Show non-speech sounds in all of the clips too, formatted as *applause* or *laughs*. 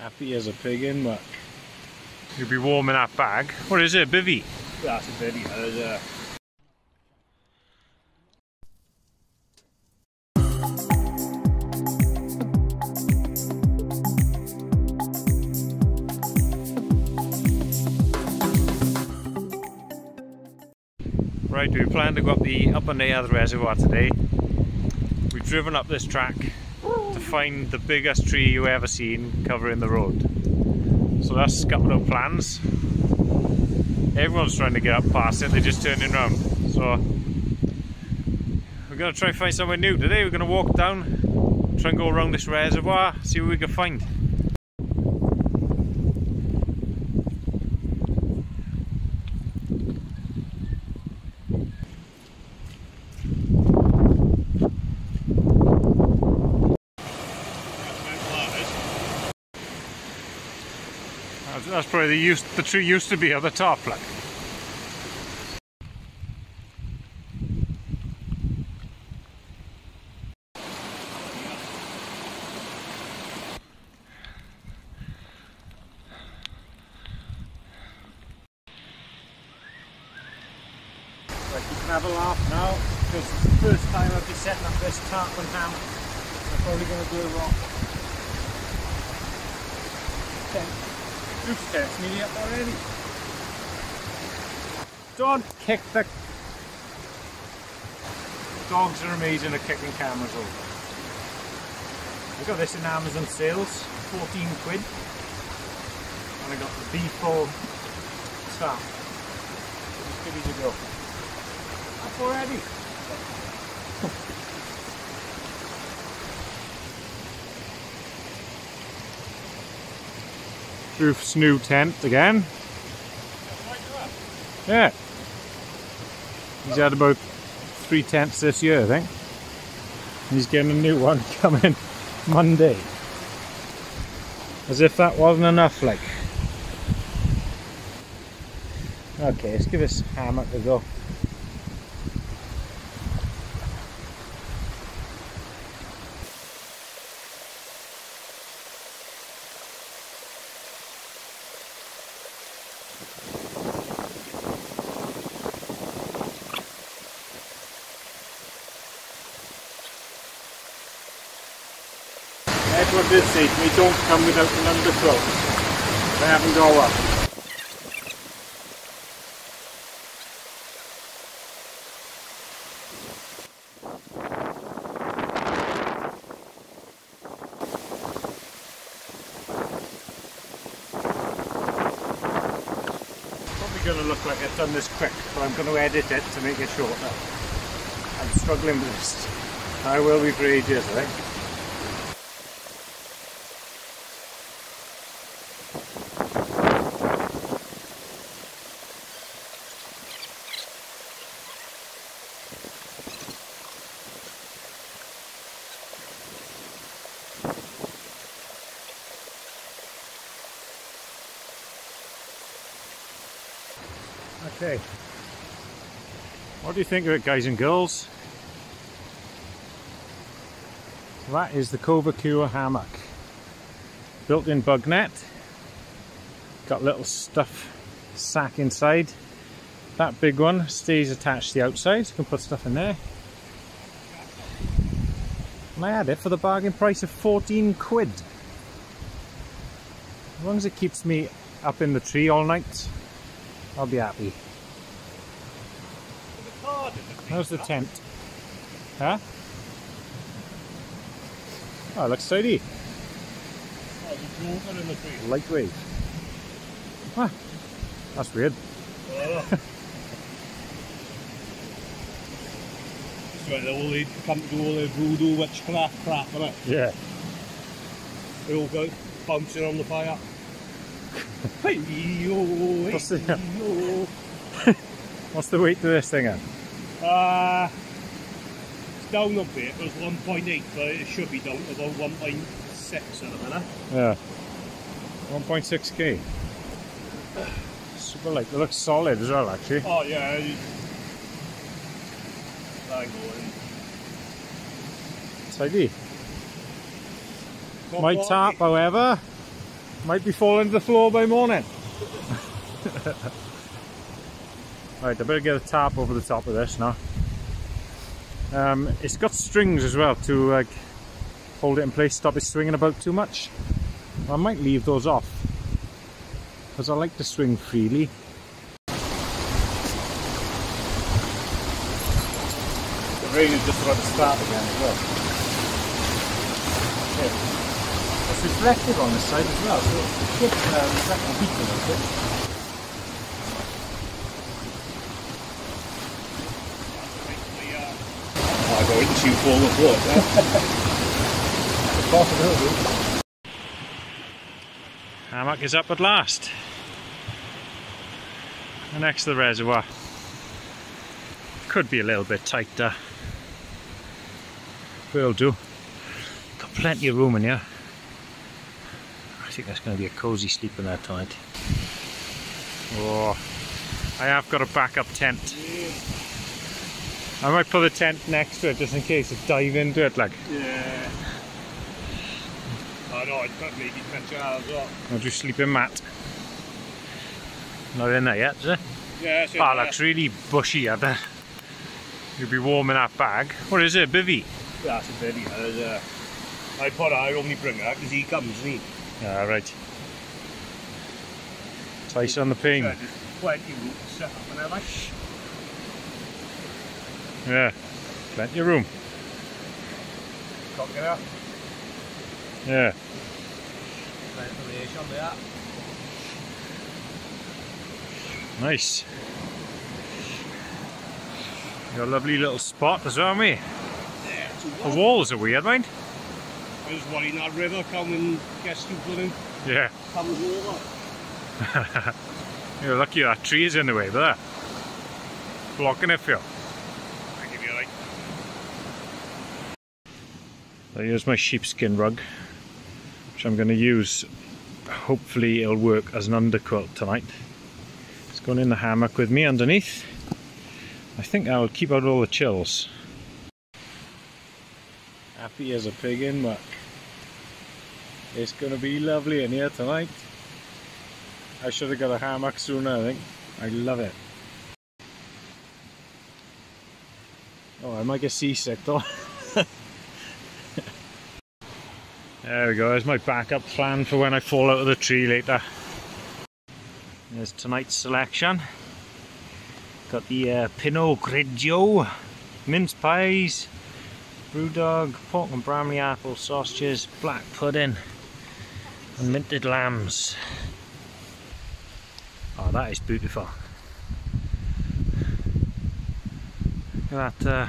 Happy as a pig in, but You'll be warm in that bag. What is it, bivvy? that's a uh, Right, we plan to go up the Upper Neuadd reservoir today. We've driven up this track find the biggest tree you ever seen covering the road. So that's got our plans. Everyone's trying to get up past it, they're just turning around. So we're gonna try and find somewhere new today. We're gonna walk down, try and go around this reservoir, see what we can find. That's- probably the used the tree used to be at the top, like. Can have a laugh now, because first time I've setting up this hammock. I'm probably going to do it wrong. Tent. Roof tent's nearly up already. Don't kick the... Dogs are amazing at kicking cameras over. I got this in Amazon sales, 14 quid. And I got the B4 staff. Just give it a go. Up already. *laughs* Roof's new tent again. Yeah. He's had about three tents this year, I think. He's getting a new *laughs* one coming Monday. As if that wasn't enough, like. Okay, let's give this hammock a go. Edward did say to me, don't come without an underquilt. I haven't got one. Going to look like I've done this quick, but I'm going to edit it to make it shorter. I'm struggling with this. I will be for ages, I think. Okay. What do you think of it, guys and girls? That is the Covacure hammock. Built-in bug net. Got little stuff sack inside. That big one stays attached to the outside, so you can put stuff in there. And I had it for the bargain price of 14 quid. As long as it keeps me up in the tree all night, I'll be happy. How's the tent? Huh? Oh, it looks tidy. Lightweight. Huh. That's weird. It's like all they come to all their voodoo witchcraft crap, innit? Yeah. They all go bouncing on the fire. *laughs* hey yo, hey What's the- yo. *laughs* What's the weight to this thing at? Uh, it's down a bit, it was 1.8, but it should be down to about 1.6 at the minute. Yeah. 1.6k. Super light. It looks solid as well, actually. Oh yeah. Hang on. Tidy. My tarp, however, Might be falling to the floor by morning. *laughs* right, I better get a tarp over the top of this now. Um, it's got strings as well to like hold it in place, stop it swinging about too much. I might leave those off because I like to swing freely. The rain is just about to start again as well. Yeah. It's reflective on this side as well, so it should uh, reflect the heat a bit. I go you full of water. It's a possibility. Hammock is up at last. Next to the reservoir. Could be a little bit tighter. Will do. Got plenty of room in here. I think that's going to be a cosy sleep in there tonight. Oh, I have got a backup tent. I might put the tent next to it just in case I dive into it like. Yeah. I know, I'd put maybe catch as well. I'll just sleep in mat. Not in there yet, is it? Yeah, so Oh, looks really bushy out there. You'll be warm in that bag. What is it, bivvy? That's a bit, yeah. There's a... I put I only bring that because he comes he... Ah, right. Twice on the ping. There's plenty of room to set up and everything. Yeah, plenty of room. Can't get out. Yeah. Ventilation there. Nice. Got a lovely little spot as well, mate. Yeah, The warm. walls are weird, mind? I was worrying that river coming, gets too blooming, Yeah. comes *laughs* over. You're lucky that tree is in the way, but there. Blocking it for you. I give you like... Here's my sheepskin rug, which I'm going to use. Hopefully, it'll work as an underquilt tonight. It's going in the hammock with me underneath. I think will keep out all the chills. Happy as a pig in muck. It's going to be lovely in here tonight. I should have got a hammock sooner, I think. I love it. Oh, I might get seasick though. *laughs* There we go, there's my backup plan for when I fall out of the tree later. There's tonight's selection. Got the uh, Pinot Grigio, mince pies, brewdog, pork and Bramley apple sausages, black pudding, and minted lambs. Oh, that is beautiful. Look at that uh,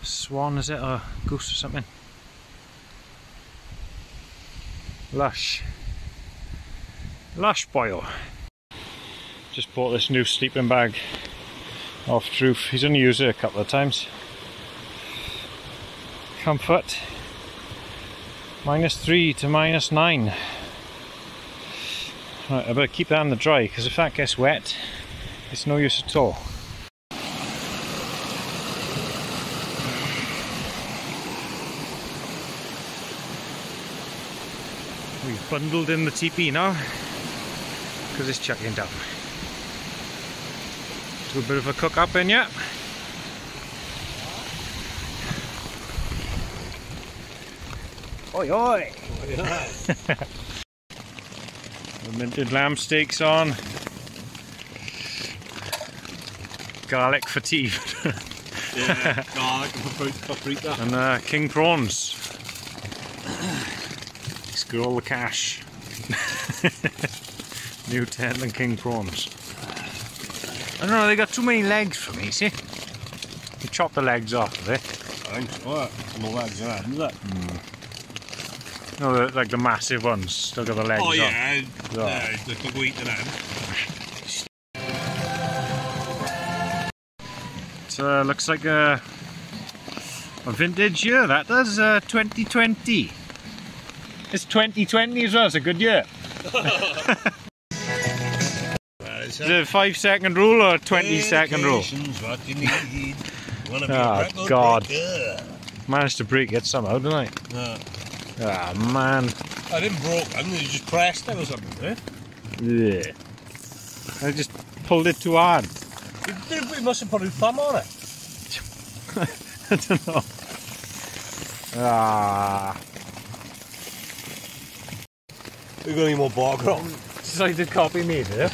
swan, is it, or goose or something? Lush. Lush boil. Just bought this new sleeping bag off Droof. He's only used it a couple of times. Comfort. Minus three to minus nine. Right, I better keep that in the dry because if that gets wet, it's no use at all. We've bundled in the teepee now because it's chucking down. Do a bit of a cook up in yet. Oi oi! *laughs* the minted lamb steaks on. Garlic fatigue *laughs* Yeah, garlic and paprika. and uh, king prawns. All the cash. *laughs* New tent and king prawns. I don't know, they got too many legs for me, see? You chop the legs off of it. Thanks. What? No legs in it, is it? No, the, like the massive ones, still got the legs Oh yeah, Yeah. yeah, the the wheat in them. It uh, looks like a, a vintage year, that does, uh, 2020. It's 2020 as well, it's a good year. Is it a 5 second rule or a 20 second rule? What you need. Wanna be Oh, God. breaker. Managed to break it somehow, didn't I? Yeah. Ah, man. I didn't broke and you just pressed it or something, eh? Yeah. I just pulled it too hard. You, you must have put your thumb on it. *laughs* I don't know. Ah. We're going to need more bar rock. Decided to copy me, it?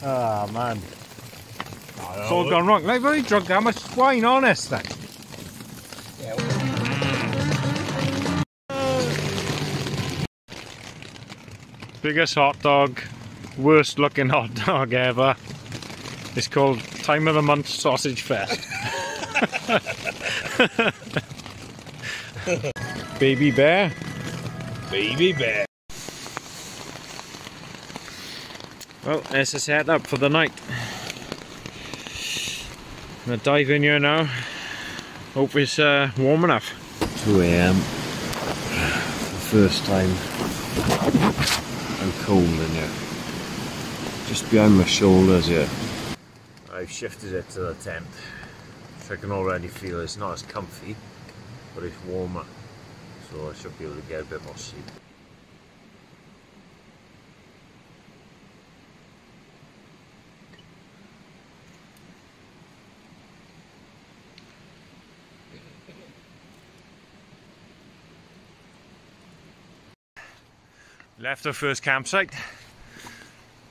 Ah, man. It's all gone wrong. Like, very drunk that much wine on us then. Biggest hot dog, worst looking hot dog ever. It's called Time of the Month Sausage Fest. *laughs* *laughs* Baby bear. Baby bear. Well, there's the setup for the night. I'm gonna dive in here now. Hope it's uh, warm enough. 2 a.m. First time I'm cold in here. Just behind my shoulders here. I've shifted it to the tent. So I can already feel it's not as comfy, but it's warmer. So I should be able to get a bit more sleep. Left our first campsite.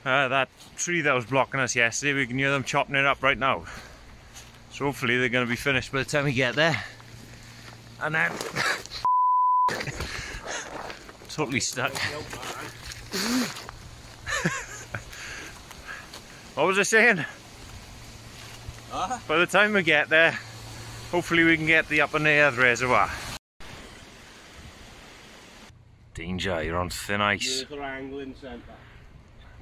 Uh, that tree that was blocking us yesterday, we can hear them chopping it up right now. So hopefully they're going to be finished by the time we get there. And then... totally stuck. *laughs* what was I saying? By the time we get there, hopefully we can get the Upper Neuadd reservoir. Danger, you're on thin ice. Here's our angling centre.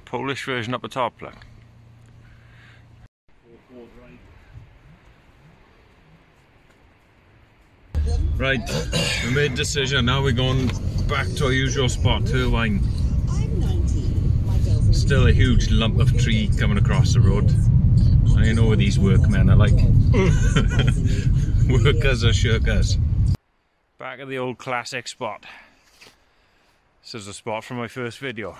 Polish version up the top, look. Right, we made a decision. Now we're going back to our usual spot, Hirwaun. I'm 19. Still a huge lump of tree coming across the road. I know what these workmen are like. *laughs* Workers are shirkers. Back at the old classic spot. This is the spot from my first video.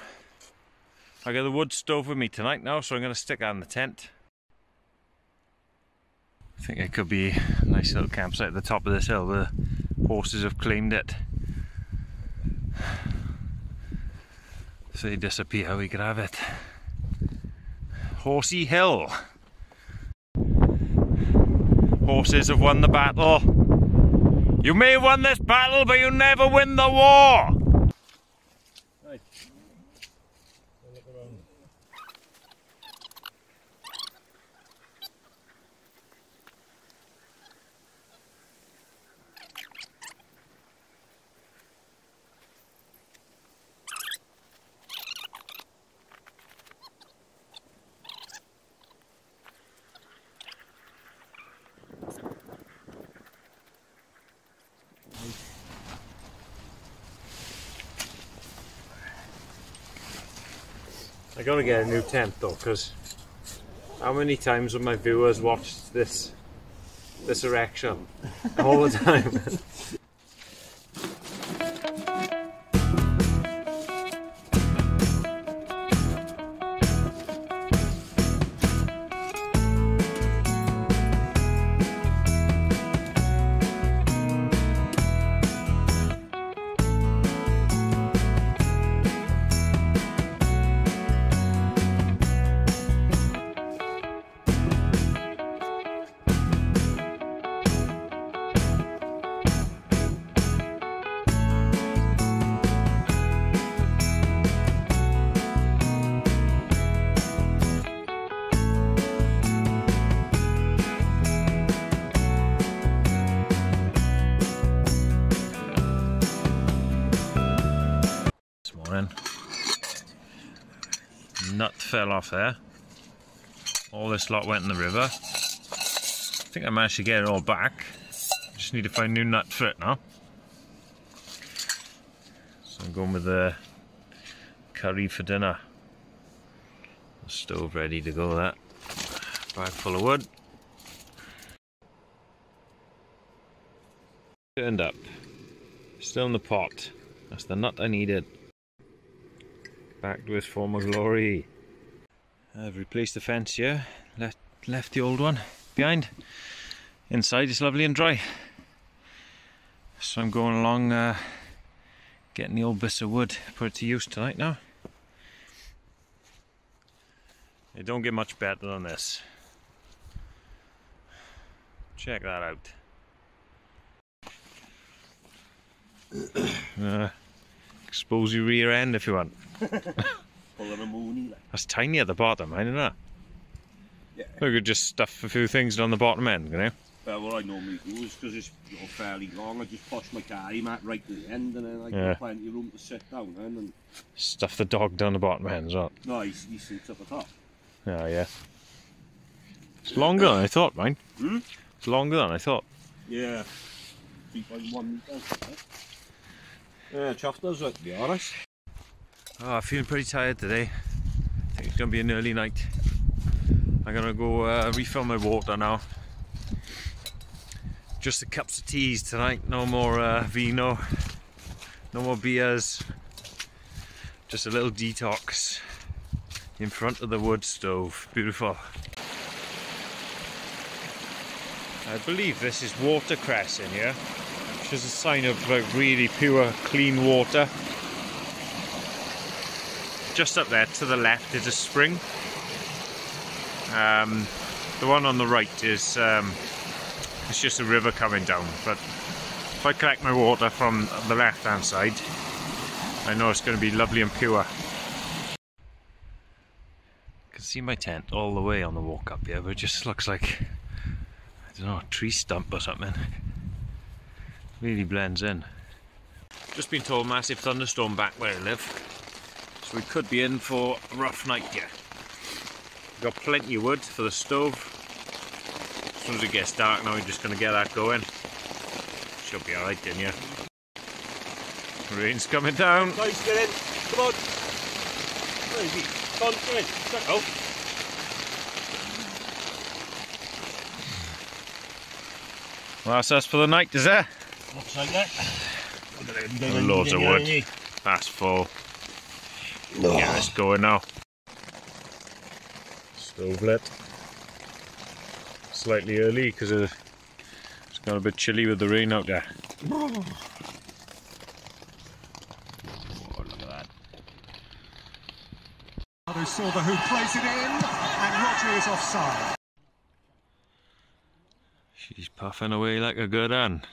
I got the wood stove with me tonight now, so I'm going to stick that in the tent. I think it could be a nice little campsite at the top of this hill. The horses have claimed it. If they disappear, how we grab it. Horsey Hill. Horses have won the battle. You may won this battle, but you never win the war. I gotta get a new tent though, because how many times have my viewers watched this this erection? All the *laughs* time. Fell off there. All this lot went in the river. I think I managed to get it all back. Just need to find new nut for it now. So I'm going with the curry for dinner. The stove ready to go that. Bag full of wood. Turned up. Still in the pot. That's the nut I needed. Back to its former glory. I've replaced the fence here. Left, left the old one behind. Inside it's lovely and dry. So I'm going along uh, getting the old bits of wood, put to use tonight now. It don't get much better than this. Check that out. *coughs* Uh, expose your rear end if you want. *laughs* Pulling a mooney. Like. That's tiny at the bottom, isn't it? Yeah. We could just stuff a few things on the bottom end, you know? Well, what I normally do is because it's you know, fairly long, I just push my carry mat right to the end, and then I Yeah. got plenty of room to sit down. And, and Stuff the dog down the bottom end as well. no, he, he sits up the top. Oh, yeah. It's longer than I thought, mine. Hmm? It's longer than I thought. Yeah. 3.1 metres. Yeah, chuffed us, to be honest. Oh, I'm feeling pretty tired today. I think it's gonna be an early night. I'm gonna go uh, refill my water now. Just the cups of teas tonight. No more uh, vino. No more beers. Just a little detox in front of the wood stove. Beautiful. I believe this is watercress in here, which is a sign of like really pure, clean water just up there to the left is a spring. Um, the one on the right is um, it's just a river coming down. But if I collect my water from the left hand side, I know it's going to be lovely and pure. I can see my tent all the way on the walk up here, but it just looks like I don't know a tree stump or something. Really blends in. Just been told massive thunderstorm back where I live. So we could be in for a rough night here. We've got plenty of wood for the stove. As soon as it gets dark now, we're just going to get that going. Should be alright then, yeah. Rain's coming down. Guys, get in. Come on. Where is he? Come on, come in. Oh. Well, that's us for the night, is there? Looks like that. Loads of wood. That's full. Yeah, it's going now. Stove lit. Slightly early because uh, it's got a bit chilly with the rain out there. Oh, look at that. Silva who plays it in, and Rodri is offside. She's puffing away like a good un.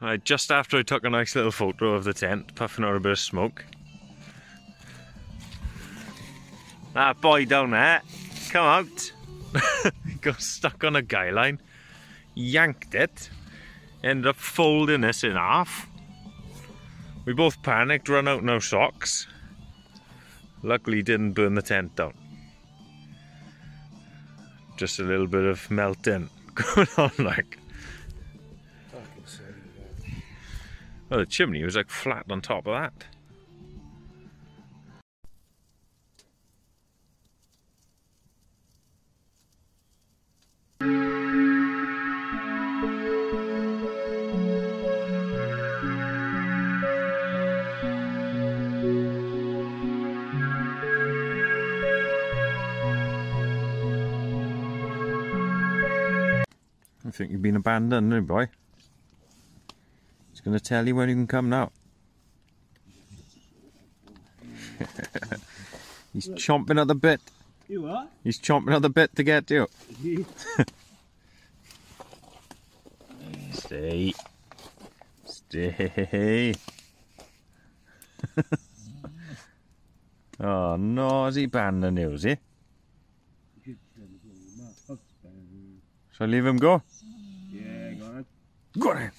Right, just after I took a nice little photo of the tent, puffing out a bit of smoke. That boy down there, come out. *laughs* Got stuck on a guy line, yanked it, ended up folding us in half. We both panicked, run out no socks. Luckily didn't burn the tent down. Just a little bit of melting *laughs* going on like. Well, the chimney was like flat on top of that. Think you've been abandoned, no boy. He's going to tell you when you can come now. *laughs* He's chomping at the bit. You are? He's chomping at the bit to get you. Stay. Stay. *laughs* oh no, has he abandoned you, is eh? he? Shall I leave him go? Go ahead.